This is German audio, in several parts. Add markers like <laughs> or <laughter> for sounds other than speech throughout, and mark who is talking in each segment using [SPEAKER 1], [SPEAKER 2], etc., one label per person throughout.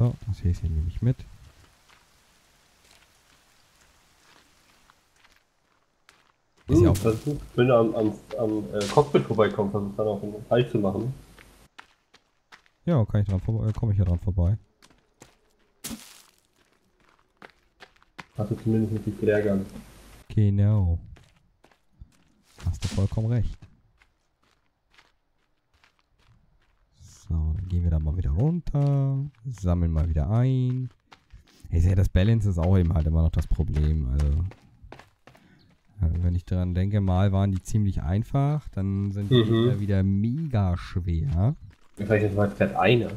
[SPEAKER 1] So, das Häschen nehme ich mit. Ist ja
[SPEAKER 2] Hm,
[SPEAKER 1] auch,
[SPEAKER 2] wenn du am, am, am äh, Cockpit vorbeikommst, versuch dann auch einen Halt zu machen.
[SPEAKER 1] ja, kann ich dran vorbei, äh, komme ich ja dran vorbei.
[SPEAKER 2] Hast du zumindest nicht die Flairgun.
[SPEAKER 1] Genau. Hast du vollkommen recht. So, dann gehen wir da mal wieder runter. Sammeln mal wieder ein. Ich sehe, das Balance ist auch eben halt immer noch das Problem. Also, äh, wenn ich daran denke, mal waren die ziemlich einfach, dann sind die
[SPEAKER 2] Mhm.
[SPEAKER 1] Wieder mega schwer.
[SPEAKER 2] Vielleicht ist mal vielleicht einer.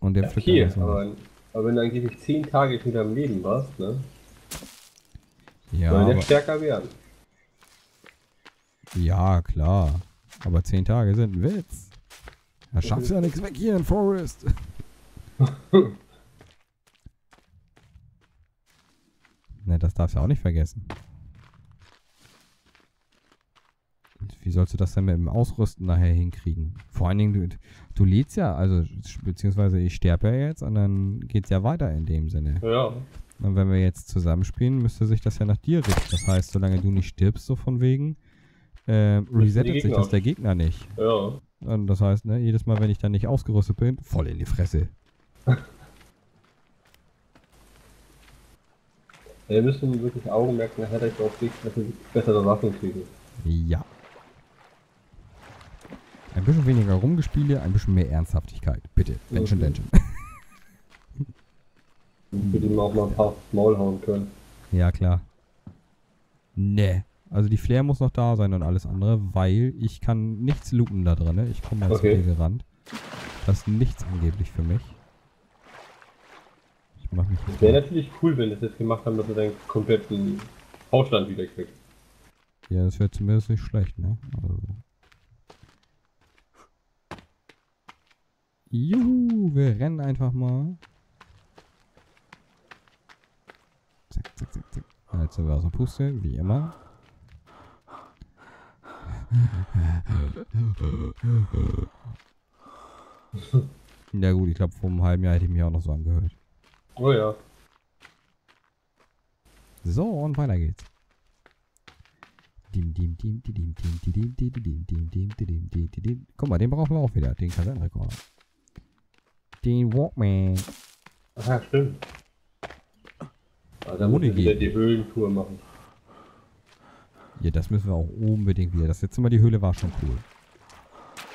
[SPEAKER 1] Und der
[SPEAKER 2] Ja,
[SPEAKER 1] so-
[SPEAKER 2] aber, aber wenn du angeblich 10 Tage wieder am Leben warst, ne,
[SPEAKER 1] ja,
[SPEAKER 2] soll der stärker werden.
[SPEAKER 1] ja, klar. Aber zehn Tage sind ein Witz. Da schaffst du ja nichts weg hier in Forest. <laughs> ne, das darfst du auch nicht vergessen. Wie sollst du das denn mit dem Ausrüsten nachher hinkriegen? Vor allen Dingen, du, du lädst ja, also beziehungsweise ich sterbe ja jetzt und dann geht's ja weiter in dem Sinne.
[SPEAKER 2] Ja,
[SPEAKER 1] Und wenn wir jetzt zusammenspielen, müsste sich das ja nach dir richten. Das heißt, solange du nicht stirbst, so von wegen,
[SPEAKER 2] die
[SPEAKER 1] resettet sich das der Gegner nicht.
[SPEAKER 2] ja.
[SPEAKER 1] Und das heißt, ne, jedes Mal, wenn ich dann nicht ausgerüstet bin, voll in die Fresse. <laughs>
[SPEAKER 2] Wir müssen wirklich Augenmerk nachher direkt auf dich, dass wir bessere Waffen kriegen.
[SPEAKER 1] Ja. Ein bisschen weniger Rumgespiele, ein bisschen mehr Ernsthaftigkeit. Bitte. Dension,
[SPEAKER 2] Okay.
[SPEAKER 1] Dension.
[SPEAKER 2] Damit <laughs> wir dem auch mal ein paar Maul hauen können.
[SPEAKER 1] ja, klar. Ne. Also die Flair muss noch da sein und alles andere, weil ich kann nichts looten da drin. Ne? Ich komme mal
[SPEAKER 2] Okay.
[SPEAKER 1] zu dir gerannt. Das ist nichts angeblich für mich. Ich mach mich
[SPEAKER 2] Es wäre natürlich cool, wenn wir das jetzt gemacht haben, dass wir deinen kompletten Hausstand wieder kriegt.
[SPEAKER 1] Ja, das wäre zumindest nicht schlecht, ne? Also. Juhu, wir rennen einfach mal. Zack, zack, zack, zack. Jetzt sind wir aus der Puste, wie immer. Ja gut, ich glaube vor einem halben Jahr hätte ich mich auch noch so angehört.
[SPEAKER 2] Oh ja.
[SPEAKER 1] So, und weiter geht's. Guck mal, den brauchen wir auch wieder, den Kassettenrekorder. Den Walkman.
[SPEAKER 2] Aha, stimmt. Ah, da muss ich wieder die Höhlentour machen.
[SPEAKER 1] Ja, das müssen wir auch unbedingt wieder. Das letzte Mal die Höhle war schon cool.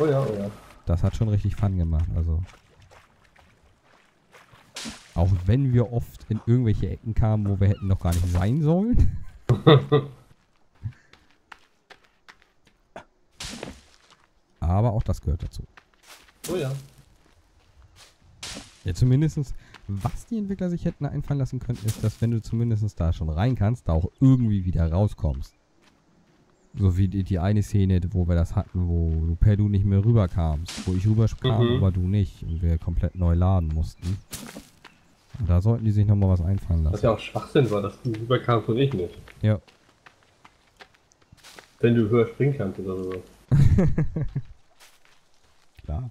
[SPEAKER 2] Oh ja, oh ja.
[SPEAKER 1] Das hat schon richtig Fun gemacht, also. Auch wenn wir oft in irgendwelche Ecken kamen, wo wir hätten noch gar nicht sein sollen. <laughs> Aber auch das gehört dazu.
[SPEAKER 2] Oh ja.
[SPEAKER 1] Ja, zumindestens, was die Entwickler sich hätten einfallen lassen können, ist, dass wenn du zumindest da schon rein kannst, da auch irgendwie wieder rauskommst. So wie die, die eine Szene, wo wir das hatten, wo du per Du nicht mehr rüberkamst. Wo ich rübersprang,
[SPEAKER 2] Mhm.
[SPEAKER 1] aber du nicht. Und wir komplett neu laden mussten. Und da sollten die sich nochmal was einfallen
[SPEAKER 2] Was
[SPEAKER 1] lassen.
[SPEAKER 2] ja auch Schwachsinn war, dass du rüberkamst und ich nicht.
[SPEAKER 1] Ja.
[SPEAKER 2] Wenn du höher springen kannst oder sowas. <laughs>
[SPEAKER 1] Klar.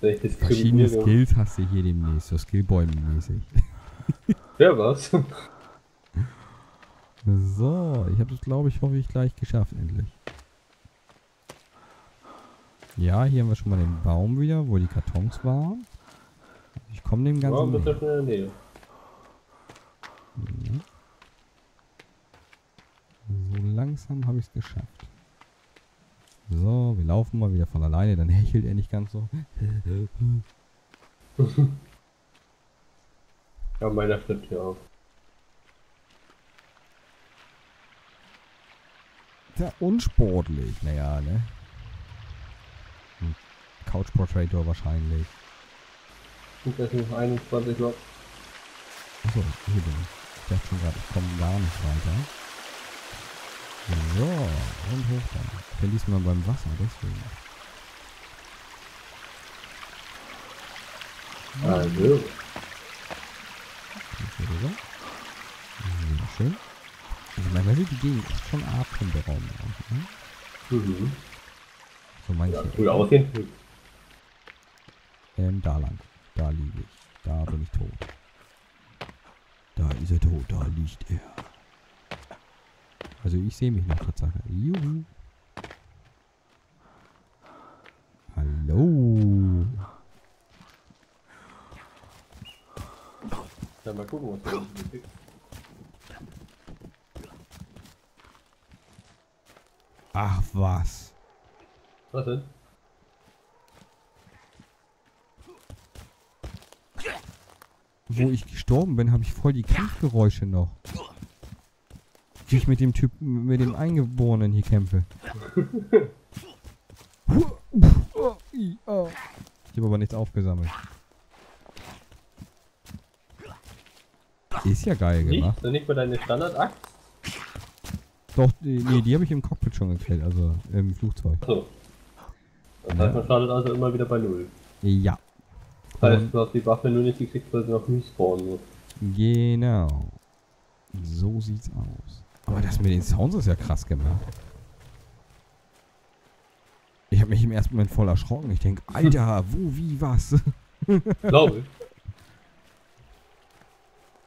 [SPEAKER 1] Verschiedene. Skills hast du hier demnächst, so Skillbäume-mäßig.
[SPEAKER 2] Wer was? <laughs>
[SPEAKER 1] So, ich habe das, glaube ich, hoffe ich, gleich geschafft, endlich. Ja, hier haben wir schon mal den Baum wieder, wo die Kartons waren. Ich komme dem
[SPEAKER 2] Warum
[SPEAKER 1] Ganzen näher.
[SPEAKER 2] schon in der Nähe?
[SPEAKER 1] So langsam habe ich es geschafft. So, wir laufen mal wieder von alleine, dann <laughs> hechelt er nicht ganz so. <laughs>
[SPEAKER 2] Ja, meiner flippt hier auf.
[SPEAKER 1] Ja, unsportlich, naja, ne? Hm. Couch Portrator wahrscheinlich.
[SPEAKER 2] Und das sind noch 21 Lots.
[SPEAKER 1] Achso, bin ich. Ich dachte schon gerade, ich komme gar nicht weiter. So, und hoch dann. Bin diesmal beim Wasser, deswegen.
[SPEAKER 2] Also.
[SPEAKER 1] Hier rüber. Sehr schön. Also sieht die Gegend echt schon atemberaubend aus, ne?
[SPEAKER 2] Mhm.
[SPEAKER 1] So manche.
[SPEAKER 2] Ja, cool aussehen.
[SPEAKER 1] Ähm, da lang. Da liege ich. Da bin ich tot. Da ist er tot. Da liegt er. Also ich sehe mich noch Tatsache. Juhu. Hallo.
[SPEAKER 2] Ja, mal gucken, was wir uns kriegt.
[SPEAKER 1] Ach was.
[SPEAKER 2] Was denn?
[SPEAKER 1] Wo ich gestorben bin, habe ich voll die Kampfgeräusche noch. Wie ich mit dem Typen, mit dem Eingeborenen hier kämpfe. Ich habe aber nichts aufgesammelt. Ist ja geil gemacht.
[SPEAKER 2] Nicht? Nicht mal deine Standard-Axt?
[SPEAKER 1] Doch, die- nee, die habe ich im Cockpit schon geklärt, also im Flugzeug.
[SPEAKER 2] So. Das heißt, man startet also immer wieder bei Null.
[SPEAKER 1] Ja,
[SPEAKER 2] Das heißt, du hast die Waffe nur nicht gekriegt, weil sie noch respawnen muss.
[SPEAKER 1] genau. So sieht's aus. Aber das mit den Sounds ist ja krass gemacht. Ich habe mich im ersten Moment voll erschrocken. Ich denke, Alter, <laughs> wo, wie, was?
[SPEAKER 2] Glaube ich.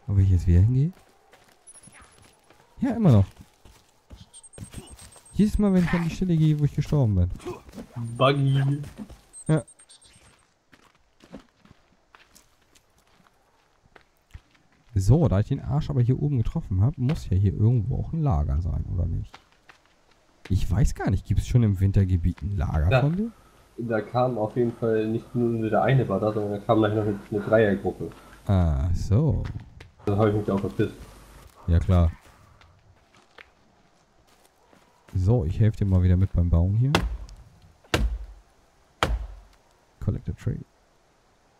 [SPEAKER 1] Ob ich jetzt wieder hingehe? Ja, immer noch. Jedes Mal, wenn ich an die Stelle gehe, wo ich gestorben bin.
[SPEAKER 2] Buggy.
[SPEAKER 1] So, da ich den Arsch aber hier oben getroffen habe, muss ja hier irgendwo auch ein Lager sein, oder nicht? Ich weiß gar nicht, gibt es schon im Wintergebiet ein Lager
[SPEAKER 2] Ja.
[SPEAKER 1] von dir?
[SPEAKER 2] Da kam auf jeden Fall nicht nur der eine da, sondern da kam gleich noch eine, eine Dreiergruppe.
[SPEAKER 1] Ah, so.
[SPEAKER 2] Da habe ich mich auch verpisst.
[SPEAKER 1] Ja, klar. So, ich helfe dir mal wieder mit beim Bauen hier. Collect a Trade.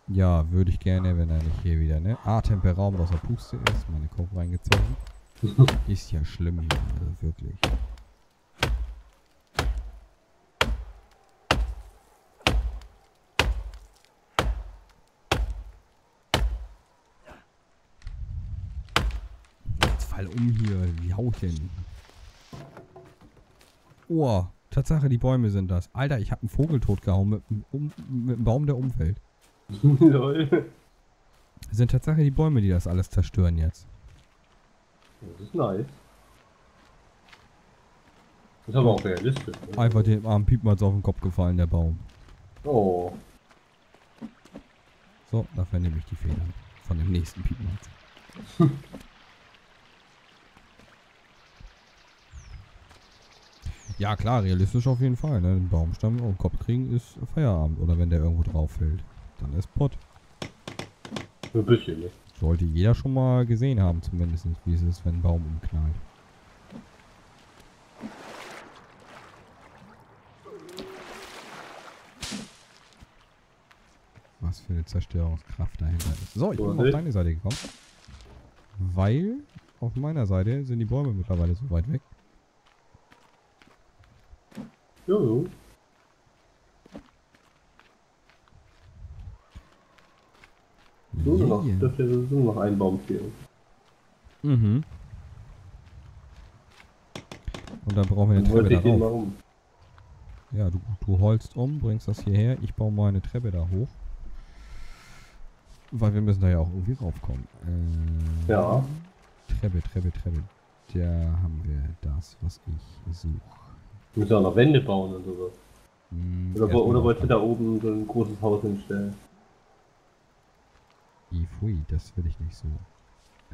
[SPEAKER 1] Ja, würde ich gerne, wenn er nicht hier wieder, ne? Ah, Temperraum aus der Puste ist. Meine Kopf reingezogen. <laughs> ist ja schlimm hier, also wirklich. Jetzt fall um hier. Wie hau ich denn? Oh, Tatsache, die Bäume sind das. Alter, ich habe einen Vogel totgehauen mit, um, mit einem Baum, der umfällt. <laughs>
[SPEAKER 2] Lol.
[SPEAKER 1] Das sind Tatsache die Bäume, die das alles zerstören jetzt.
[SPEAKER 2] Das ist nice. Das ist aber auch realistisch. Ne?
[SPEAKER 1] Einfach dem armen Piepmatz auf den Kopf gefallen, der Baum.
[SPEAKER 2] Oh.
[SPEAKER 1] So, dafür nehme ich die Federn. Von dem nächsten Piepmatz. <laughs> ja, klar, realistisch auf jeden Fall. Ne? Den Baumstamm auf den Kopf kriegen ist Feierabend. Oder wenn der irgendwo drauf fällt, dann ist Pott.
[SPEAKER 2] Ein bisschen, ne?
[SPEAKER 1] Sollte jeder schon mal gesehen haben, zumindest, wie es ist, wenn ein Baum umknallt. Was für eine Zerstörungskraft dahinter ist. So, ich bin auf deine Seite gekommen. Weil auf meiner Seite sind die Bäume mittlerweile so weit weg.
[SPEAKER 2] Jojo. So, nur noch,
[SPEAKER 1] Yeah.
[SPEAKER 2] dürfte sowieso noch ein Baum fehlen.
[SPEAKER 1] Mhm. Und dann brauchen wir eine Treppe
[SPEAKER 2] ich den
[SPEAKER 1] darauf.
[SPEAKER 2] um.
[SPEAKER 1] Ja, du, du holst um, bringst das hierher. Ich baue mal eine Treppe da hoch. Weil wir müssen da ja auch irgendwie raufkommen. Äh,
[SPEAKER 2] Ja.
[SPEAKER 1] Treppe, Treppe, Treppe. Da haben wir das, was ich suche.
[SPEAKER 2] Wir müssen auch noch Wände bauen und sowas.
[SPEAKER 1] Hm,
[SPEAKER 2] Oder, wo- oder wolltest du da oben so ein großes Haus hinstellen?
[SPEAKER 1] Pfui, das will ich nicht so.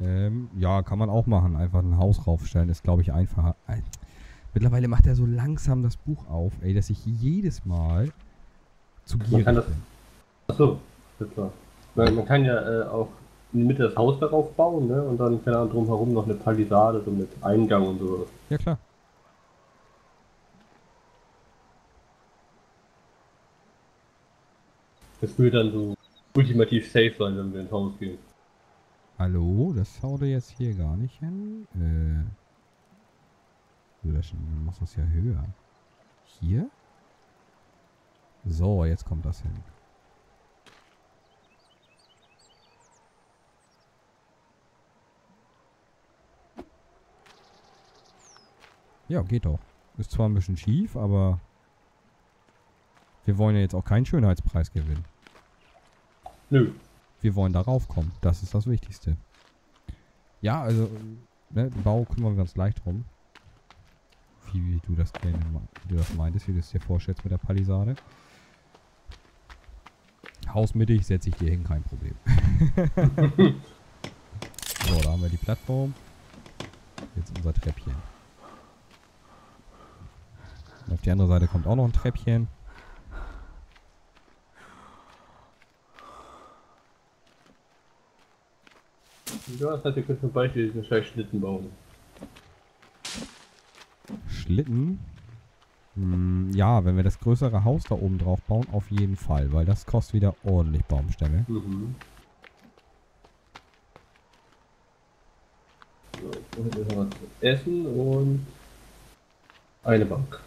[SPEAKER 1] Ähm, ja, kann man auch machen. Einfach ein Haus raufstellen, ist glaube ich einfacher. Ein- Mittlerweile macht er so langsam das Buch auf, ey, dass ich jedes Mal zu gierig
[SPEAKER 2] kann das-
[SPEAKER 1] bin.
[SPEAKER 2] Achso, ist klar. Man, man kann ja äh, auch in die Mitte das Haus darauf bauen, ne? Und dann, keine Ahnung, drumherum noch eine Palisade, so mit Eingang und sowas.
[SPEAKER 1] Ja, klar.
[SPEAKER 2] Das würde dann so ultimativ safe sein, wenn wir ins Haus gehen.
[SPEAKER 1] Hallo, das haut jetzt hier gar nicht hin. Äh. Löschen, dann muss das ja höher. Hier? So, jetzt kommt das hin. Ja, geht doch. Ist zwar ein bisschen schief, aber wir wollen ja jetzt auch keinen Schönheitspreis gewinnen.
[SPEAKER 2] Nö.
[SPEAKER 1] Wir wollen darauf kommen. Das ist das Wichtigste. Ja, also, ne, den Bau kümmern wir uns gleich drum. Wie, wie du das gerne, wie du das meintest, wie du es dir vorstellst mit der Palisade. Hausmittig setze ich dir hin, kein Problem. <laughs> so, da haben wir die Plattform. Jetzt unser Treppchen. Und auf die andere Seite kommt auch noch ein Treppchen.
[SPEAKER 2] Ja, das heißt, ihr könnt zum Beispiel diesen scheiß Schlitten bauen.
[SPEAKER 1] Schlitten? Hm, ja, wenn wir das größere Haus da oben drauf bauen, auf jeden Fall, weil das kostet wieder ordentlich Baumstämme.
[SPEAKER 2] Mhm. So, essen und eine Bank.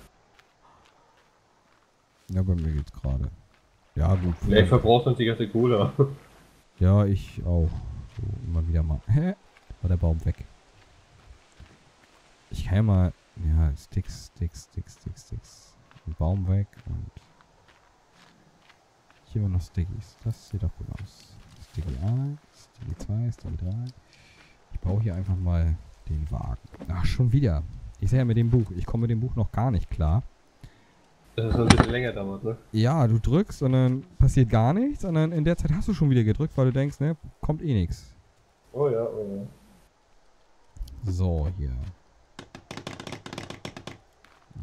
[SPEAKER 1] Ja, bei mir geht's gerade. Ja, gut.
[SPEAKER 2] Ja, ich verbrauche sonst die ganze Cola.
[SPEAKER 1] Ja, ich auch. Immer wieder mal. <laughs> Hä? War der Baum weg. Ich kann ja mal. Ja, Sticks, Sticks, Sticks, Sticks, Sticks. Ein Baum weg und. Hier wir noch Stickies. Das sieht doch gut aus. Sticky 1, Sticky 2, Sticky 3. Ich baue hier einfach mal den Wagen. Ach, schon wieder. Ich sehe ja mit dem Buch. Ich komme mit dem Buch noch gar nicht klar.
[SPEAKER 2] Dass es ein bisschen länger dauert, ne?
[SPEAKER 1] Ja, du drückst und dann passiert gar nichts und dann in der Zeit hast du schon wieder gedrückt, weil du denkst, ne, kommt eh nichts.
[SPEAKER 2] Oh ja, oh ja.
[SPEAKER 1] So, hier.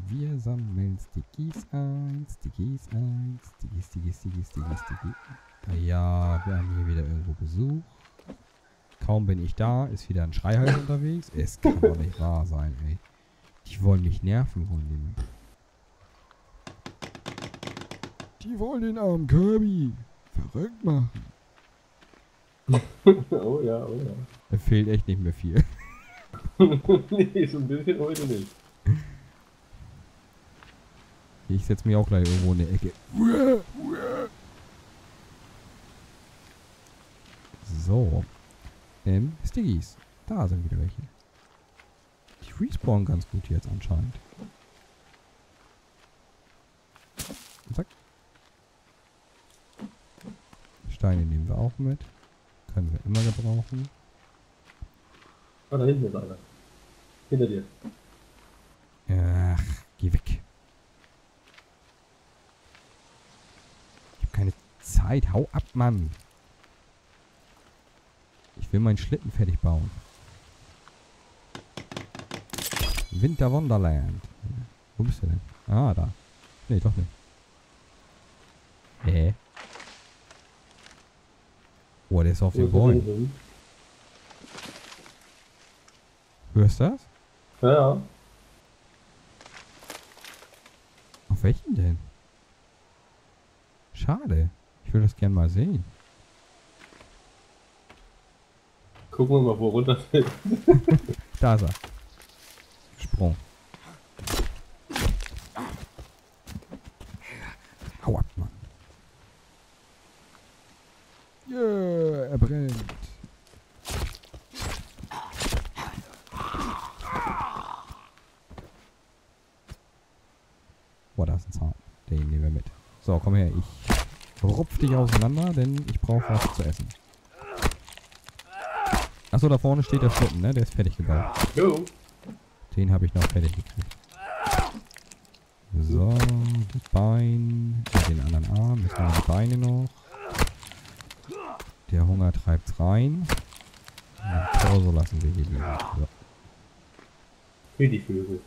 [SPEAKER 1] Wir sammeln Stickies ein, Stickies ein, Stickies, Stickies, Stickies, Stickies, Stickies. Ah ja, wir haben hier wieder irgendwo Besuch. Kaum bin ich da, ist wieder ein Schreihals unterwegs. Es kann doch nicht wahr sein, ey. Die wollen mich nerven, wollen die wollen den armen Kirby verrückt machen. <laughs>
[SPEAKER 2] oh ja, oh ja.
[SPEAKER 1] Da fehlt echt nicht mehr viel. <laughs>
[SPEAKER 2] nee, so ein bisschen heute nicht.
[SPEAKER 1] Ich setze mich auch gleich irgendwo in der Ecke. So. Ähm, Stickies. Da sind wieder welche. Die respawnen ganz gut jetzt anscheinend. Zack. Steine nehmen wir auch mit. Können wir immer gebrauchen.
[SPEAKER 2] Oh, da hinten ist einer. Hinter dir.
[SPEAKER 1] Ach, geh weg. Ich habe keine Zeit. Hau ab, Mann. Ich will meinen Schlitten fertig bauen. Winter Wonderland. Wo bist du denn? Ah, da. Nee, doch nicht. Hä? Oh, der ist auf den Bäumen. Hörst du das?
[SPEAKER 2] Ja, ja.
[SPEAKER 1] Auf welchen denn? Schade. Ich will das gern mal sehen.
[SPEAKER 2] Gucken wir mal, wo runter fällt. <laughs>
[SPEAKER 1] Da ist er. Sprung. Hau ab, Mann. Yeah, er brennt. Boah, da ist ein Zaun. Den nehmen wir mit. So, komm her. Ich rupf dich auseinander, denn ich brauche was zu essen. Achso, da vorne steht der Schlitten, ne? Der ist fertig gebaut.
[SPEAKER 2] Jo.
[SPEAKER 1] Den habe ich noch fertig gekriegt. So, das Bein. Den anderen Arm. Jetzt haben wir die Beine noch. Der Hunger treibt's rein. Und Torso lassen wir hier liegen. So.
[SPEAKER 2] Wie die Vögel.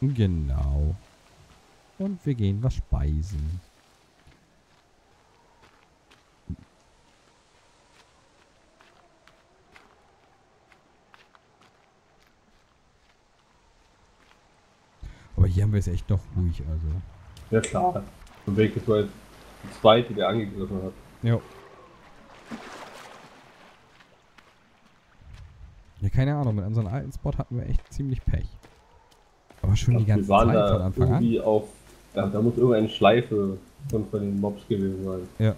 [SPEAKER 1] Genau. Und wir gehen was speisen. Aber hier haben wir es echt noch ruhig, also.
[SPEAKER 2] Ja klar. Und welches war jetzt die zweite, der angegriffen hat.
[SPEAKER 1] Ja. Ja, keine Ahnung, mit unserem alten Spot hatten wir echt ziemlich Pech. Aber schon die ganze Zeit von Anfang an.
[SPEAKER 2] irgendwie auf. Da, da muss irgendeine Schleife von, von den Mobs gewesen sein.
[SPEAKER 1] Ja.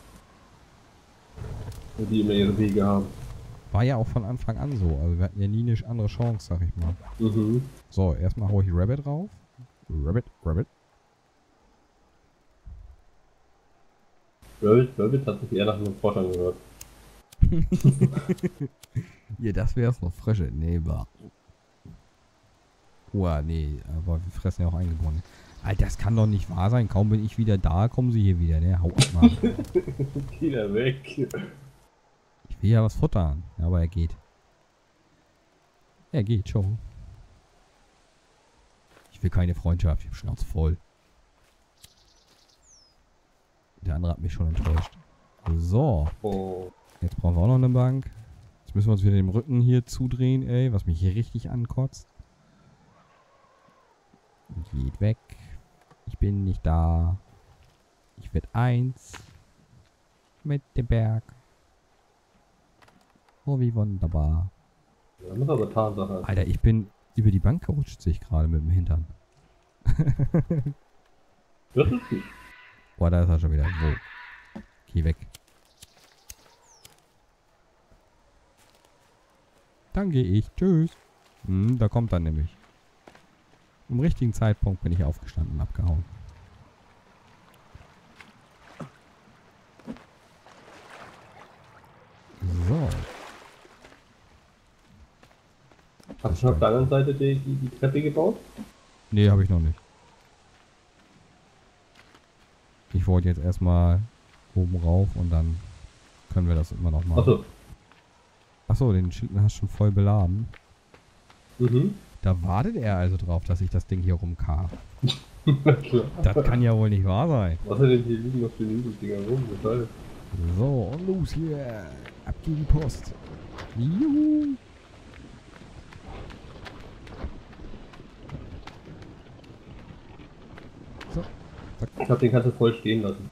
[SPEAKER 2] Wo die immer ihre Wege haben.
[SPEAKER 1] War ja auch von Anfang an so. Also wir hatten ja nie eine andere Chance, sag ich mal.
[SPEAKER 2] Mhm.
[SPEAKER 1] So, erstmal hau ich Rabbit drauf. Rabbit, Rabbit.
[SPEAKER 2] Rabbit, Rabbit hat sich eher nach einem Frosch angehört. <laughs>
[SPEAKER 1] Ja, das wär's noch frische. Nee, bah. Uah, nee, aber wir fressen ja auch eingeborene. Alter, das kann doch nicht wahr sein. Kaum bin ich wieder da, kommen sie hier wieder, ne? Hau ab mal.
[SPEAKER 2] Geh da weg.
[SPEAKER 1] Ich will ja was futtern. Aber er geht. Er geht schon. Ich will keine Freundschaft. Ich hab Schnauze voll. Der andere hat mich schon enttäuscht. So.
[SPEAKER 2] Oh.
[SPEAKER 1] Jetzt brauchen wir auch noch eine Bank. Jetzt müssen wir uns wieder den Rücken hier zudrehen, ey, was mich hier richtig ankotzt. Geht weg. Ich bin nicht da. Ich werde eins. Mit dem Berg. Oh, wie wunderbar. Alter, ich bin über die Bank gerutscht, sehe ich gerade mit dem Hintern.
[SPEAKER 2] Das ist gut.
[SPEAKER 1] Boah, da ist er schon wieder. Wo? Geh weg. Dann gehe ich. Tschüss. Hm, da kommt er nämlich. Im richtigen Zeitpunkt bin ich aufgestanden und abgehauen. So.
[SPEAKER 2] Hast du auf der anderen Seite die, die, die Treppe gebaut?
[SPEAKER 1] Nee, habe ich noch nicht. Ich wollte jetzt erstmal oben rauf und dann können wir das immer noch machen.
[SPEAKER 2] Achso.
[SPEAKER 1] Achso, den Schlitten hast du schon voll beladen.
[SPEAKER 2] Mhm.
[SPEAKER 1] Da wartet er also drauf, dass ich das Ding hier rumkar. <laughs> Das kann ja wohl nicht wahr sein.
[SPEAKER 2] Außerdem hier liegen noch die Nudeldinger rum.
[SPEAKER 1] So, und los hier. Ab geht die Post. Juhu. So.
[SPEAKER 2] Ich glaube, den kannst du voll stehen lassen.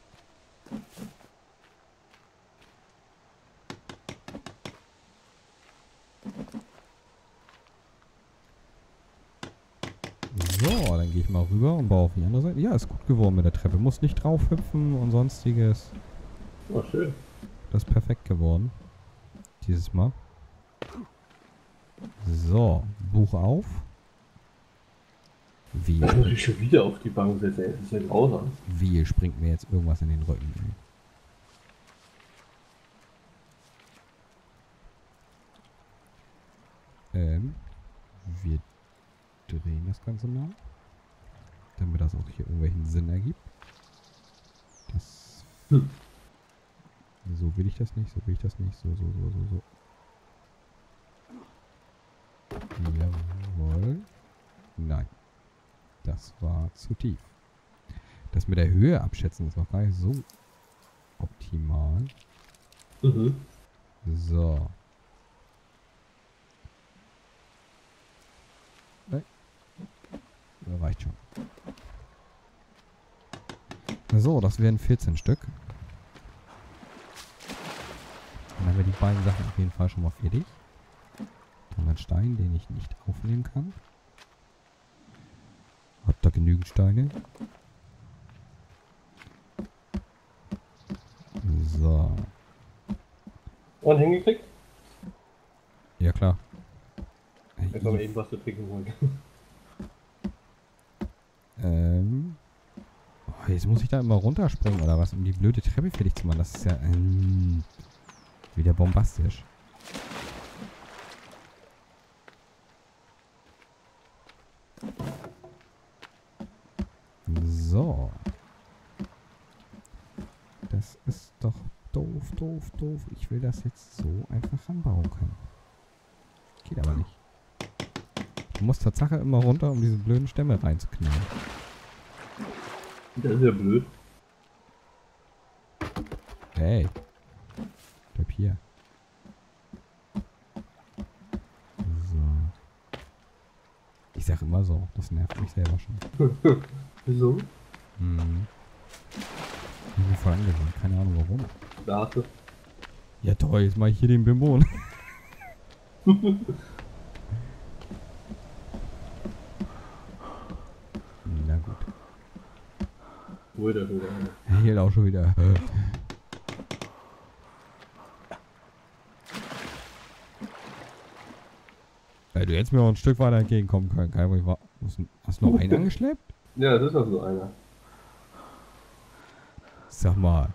[SPEAKER 1] So, dann gehe ich mal rüber und baue auf die andere Seite. Ja, ist gut geworden mit der Treppe. Muss nicht drauf hüpfen und sonstiges.
[SPEAKER 2] Oh, schön.
[SPEAKER 1] Das ist perfekt geworden. Dieses Mal. So, Buch auf. Wie,
[SPEAKER 2] Ich mich schon wieder auf die Bank setzen. ey. Das ist ja grausam.
[SPEAKER 1] wie springt mir jetzt irgendwas in den Rücken. ey. Ähm, wir drehen das Ganze mal. Damit das auch hier irgendwelchen Sinn ergibt. Das.
[SPEAKER 2] Hm.
[SPEAKER 1] So will ich das nicht, so will ich das nicht, so, so, so, so, so. Zu tief. Das mit der Höhe abschätzen ist noch gar nicht so optimal.
[SPEAKER 2] Mhm.
[SPEAKER 1] So. Nein. Das reicht schon. So, das wären 14 Stück. Dann haben wir die beiden Sachen auf jeden Fall schon mal fertig. Dann ein Stein, den ich nicht aufnehmen kann. Da genügend Steine? So.
[SPEAKER 2] Und hingekriegt?
[SPEAKER 1] Ja klar.
[SPEAKER 2] Jetzt mal eben was zu trinken holen. <laughs>
[SPEAKER 1] Ähm. Oh, jetzt muss ich da immer runterspringen oder was, um die blöde Treppe fertig zu machen. Das ist ja ähm, wieder bombastisch. Doof. Ich will das jetzt so einfach ranbauen können. Geht aber nicht. Du musst Tatsache immer runter, um diese blöden Stämme reinzuknallen.
[SPEAKER 2] Das ist ja blöd.
[SPEAKER 1] Hey. Bleib hier. So. Ich sag immer so, das nervt mich selber schon. <laughs>
[SPEAKER 2] Wieso?
[SPEAKER 1] Hm. Ich bin voll angewandt, keine Ahnung warum.
[SPEAKER 2] Du.
[SPEAKER 1] Ja toll, jetzt mach ich hier den Bimbon. <laughs> Na gut.
[SPEAKER 2] Hol der Höhe.
[SPEAKER 1] Er hielt auch schon wieder. Ja, du hättest mir auch ein Stück weiter entgegenkommen können. Wo ich war. Hast du- Hast du noch einen <laughs> angeschleppt?
[SPEAKER 2] Ja, das ist doch so einer.
[SPEAKER 1] Sag mal,